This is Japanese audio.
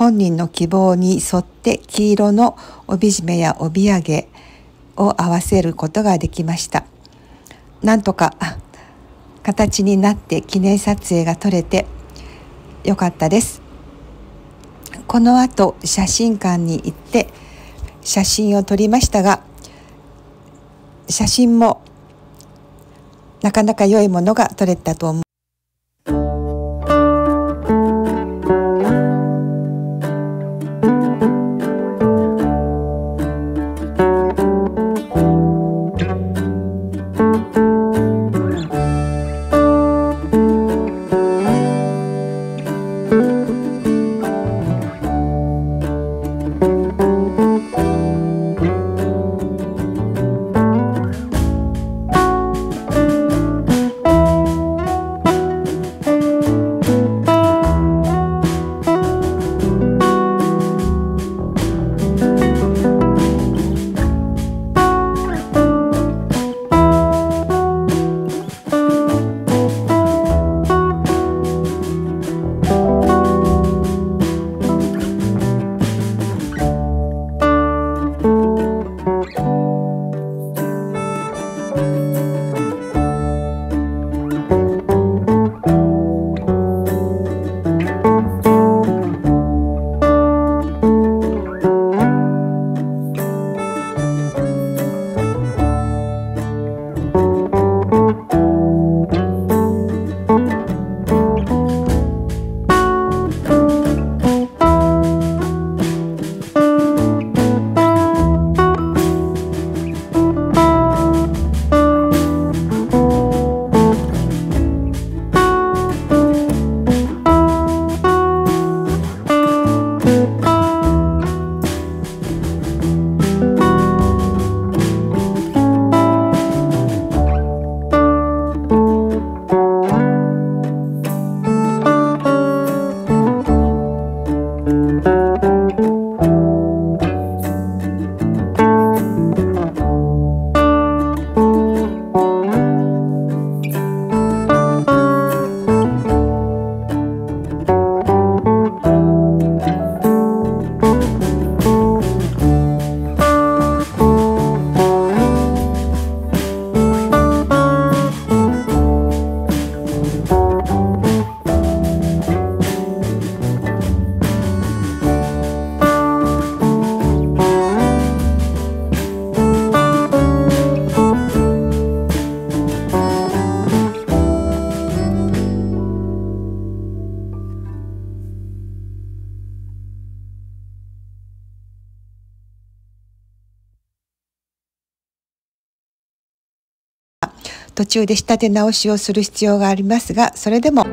本人の希望に沿って黄色の帯締めや帯揚げを合わせることができました。なんとか形になって記念撮影が撮れてよかったです。この後写真館に行って写真を撮りましたが写真もなかなか良いものが撮れたと思う。途中で仕立て直しをする必要がありますがそれでも